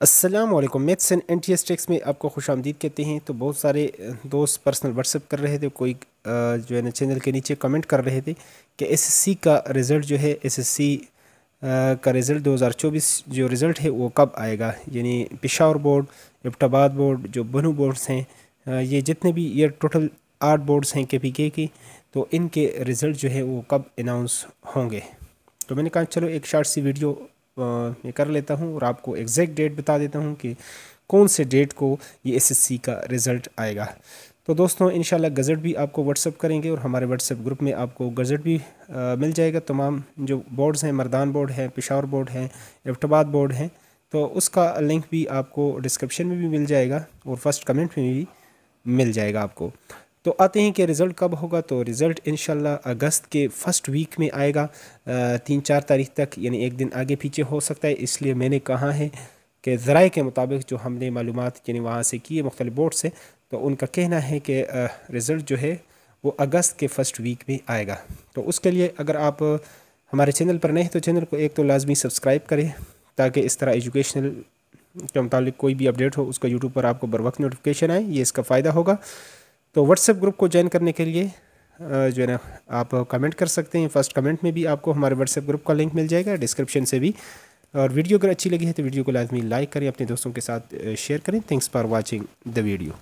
वालेकुम maths and N T में आपको खुश आमदीद कहते हैं। तो बहुत सारे दोस्त पर्सनल व्हाट्सअप कर रहे थे। कोई जो है ना चैनल के नीचे कमेंट कर रहे थे कि एसएससी का रिज़ल्ट जो है एसएससी का रिज़ल्ट 2024 जो रिज़ल्ट है, वो कब आएगा? यानी पिशावर बोर्ड इब्टाबाद बोर्ड जो बनू बोर्ड्स हैं ये जितने भी ये टोटल आठ बोर्ड्स हैं के पी के की तो इनके रिज़ल्ट जो है, वो कब अनाउंस होंगे? तो मैंने कहा, चलो एक शार्ट सी वीडियो मैं कर लेता हूँ और आपको एग्जैक्ट डेट बता देता हूँ कि कौन से डेट को ये एसएससी का रिज़ल्ट आएगा। तो दोस्तों इन गज़ट भी आपको व्हाट्सअप करेंगे और हमारे व्हाट्सअप ग्रुप में आपको गज़ट भी आ, मिल जाएगा। तमाम जो बोर्ड्स हैं मरदान बोर्ड है पिशावर बोर्ड है इफ्टाबाद बोर्ड हैं तो उसका लिंक भी आपको डिस्क्रिप्शन में भी मिल जाएगा और फ़र्स्ट कमेंट में भी मिल जाएगा आपको। तो आते हैं कि रिज़ल्ट कब होगा? तो रिज़ल्ट इन अगस्त के फ़र्स्ट वीक में आएगा। तीन चार तारीख तक, यानी एक दिन आगे पीछे हो सकता है। इसलिए मैंने कहा है कि ज़राए के मुताबिक जो हमने मालूम यानी वहाँ से किए मुख्तलि बोर्ड से तो उनका कहना है कि रिज़ल्ट जो है, वो अगस्त के फ़र्स्ट वीक में आएगा। तो उसके लिए अगर आप हमारे चैनल पर नहीं तो चैनल को एक तो लाजमी सब्सक्राइब करें, ताकि इस तरह एजुकेशनल के मुतालिक कोई भी अपडेट हो, उसका यूट्यूब पर आपको बर वक्त नोटिफिकेशन आए, ये इसका फ़ायदा होगा। तो व्हाट्सएप ग्रुप को ज्वाइन करने के लिए जो है ना, आप कमेंट कर सकते हैं। फ़र्स्ट कमेंट में भी आपको हमारे व्हाट्सएप ग्रुप का लिंक मिल जाएगा डिस्क्रिप्शन से भी। और वीडियो अगर अच्छी लगी है तो वीडियो को लाजमी लाइक करें, अपने दोस्तों के साथ शेयर करें। Thanks for watching the video